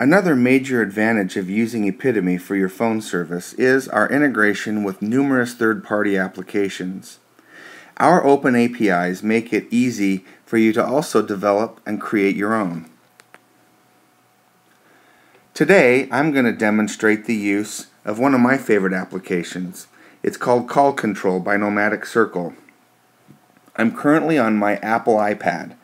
Another major advantage of using IPitimi for your phone service is our integration with numerous third-party applications. Our open APIs make it easy for you to also develop and create your own. Today, I'm going to demonstrate the use of one of my favorite applications. It's called Call Control by Nomadic Circle. I'm currently on my Apple iPad,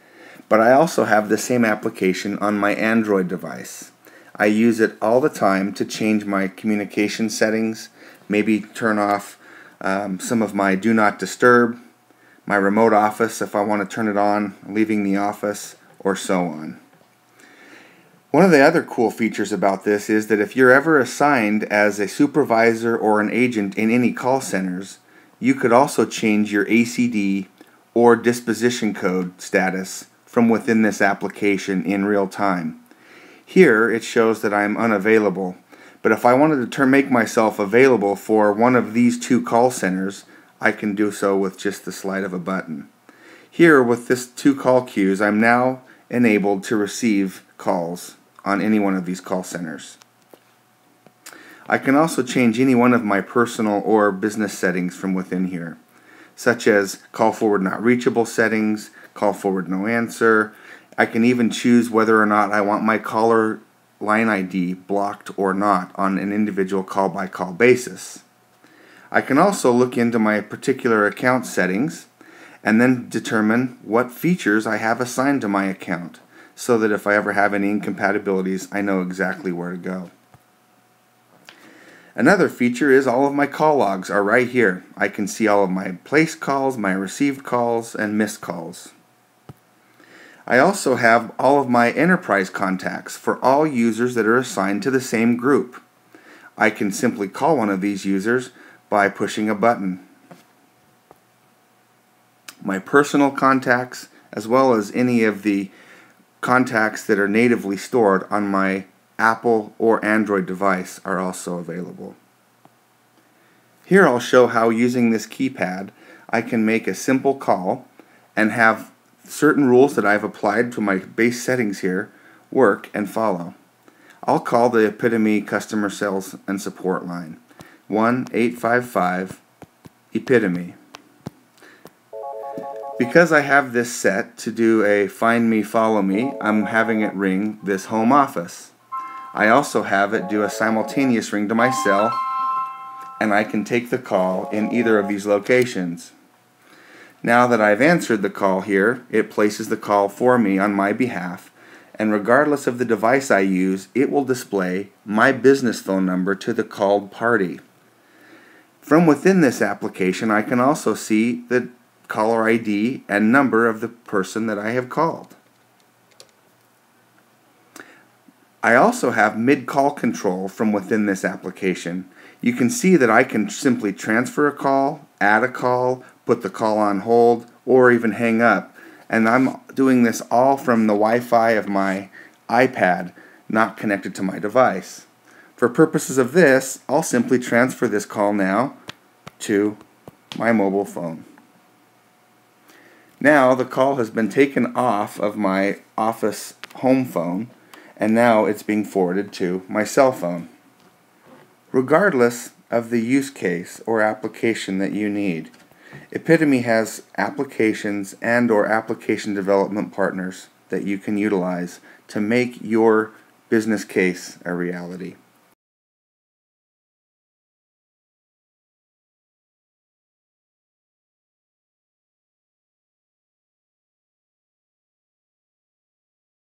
but I also have the same application on my Android device. I use it all the time to change my communication settings, maybe turn off um, some of my do not disturb, my remote office if I want to turn it on, leaving the office, or so on. One of the other cool features about this is that if you're ever assigned as a supervisor or an agent in any call centers, you could also change your ACD or disposition code status from within this application in real time. Here it shows that I'm unavailable, but if I wanted to make myself available for one of these two call centers, I can do so with just the slide of a button. Here with this two call queues, I'm now enabled to receive calls on any one of these call centers. I can also change any one of my personal or business settings from within here, such as call forward not reachable settings, call forward no answer, I can even choose whether or not I want my caller line ID blocked or not on an individual call by call basis. I can also look into my particular account settings and then determine what features I have assigned to my account so that if I ever have any incompatibilities, I know exactly where to go. Another feature is all of my call logs are right here. I can see all of my placed calls, my received calls, and missed calls. I also have all of my enterprise contacts for all users that are assigned to the same group. I can simply call one of these users by pushing a button. My personal contacts, as well as any of the contacts that are natively stored on my Apple or Android device are also available. Here I'll show how using this keypad I can make a simple call and have certain rules that I've applied to my base settings here work and follow. I'll call the IPitimi customer sales and support line 1855 IPitimi. Because I have this set to do a find me follow me, I'm having it ring this home office. I also have it do a simultaneous ring to my cell and I can take the call in either of these locations. Now that I've answered the call here, it places the call for me on my behalf, and regardless of the device I use, it will display my business phone number to the called party. From within this application, I can also see the caller ID and number of the person that I have called. I also have mid-call control from within this application. You can see that I can simply transfer a call, add a call, put the call on hold, or even hang up. And I'm doing this all from the Wi Fi of my iPad, not connected to my device. For purposes of this, I'll simply transfer this call now to my mobile phone. Now the call has been taken off of my office home phone and now it's being forwarded to my cell phone. Regardless of the use case or application that you need, IPitimi has applications and or application development partners that you can utilize to make your business case a reality.